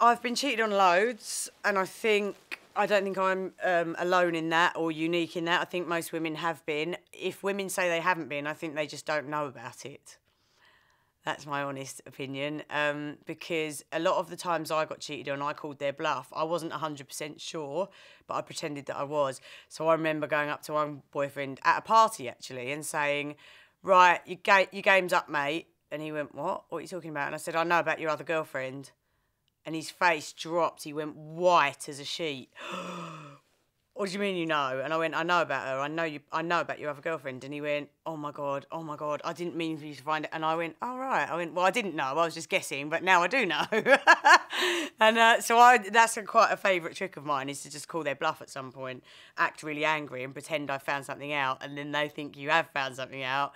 I've been cheated on loads, and I think I don't think I'm um, alone in that or unique in that. I think most women have been. If women say they haven't been, I think they just don't know about it. That's my honest opinion. Um, because a lot of the times I got cheated on, I called their bluff. I wasn't 100% sure, but I pretended that I was. So I remember going up to one boyfriend at a party actually and saying, Right, your, ga- your game's up, mate. And he went, What? What are you talking about? And I said, I know about your other girlfriend and his face dropped. He went white as a sheet. what do you mean you know? And I went, I know about her. I know you. I know about your other girlfriend. And he went, Oh my god, oh my god. I didn't mean for you to find it. And I went, All oh, right. I went, Well, I didn't know. I was just guessing, but now I do know. and uh, so I, that's a, quite a favourite trick of mine is to just call their bluff at some point, act really angry, and pretend I found something out, and then they think you have found something out,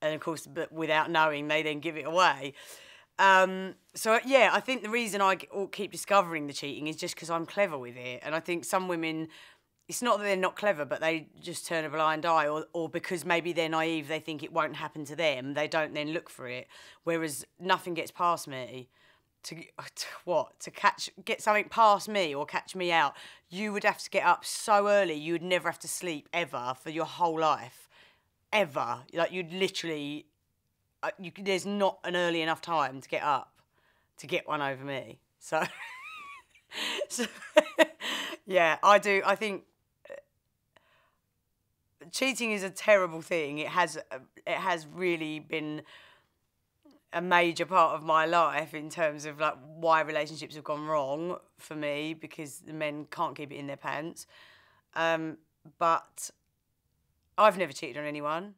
and of course, but without knowing, they then give it away. Um, so yeah, I think the reason I keep discovering the cheating is just because I'm clever with it, and I think some women, it's not that they're not clever, but they just turn a blind eye, or or because maybe they're naive, they think it won't happen to them, they don't then look for it. Whereas nothing gets past me. To, to what to catch get something past me or catch me out you would have to get up so early you would never have to sleep ever for your whole life ever like you'd literally you, there's not an early enough time to get up to get one over me. So, so yeah, I do. I think uh, cheating is a terrible thing. It has uh, it has really been a major part of my life in terms of like why relationships have gone wrong for me because the men can't keep it in their pants. Um, but I've never cheated on anyone.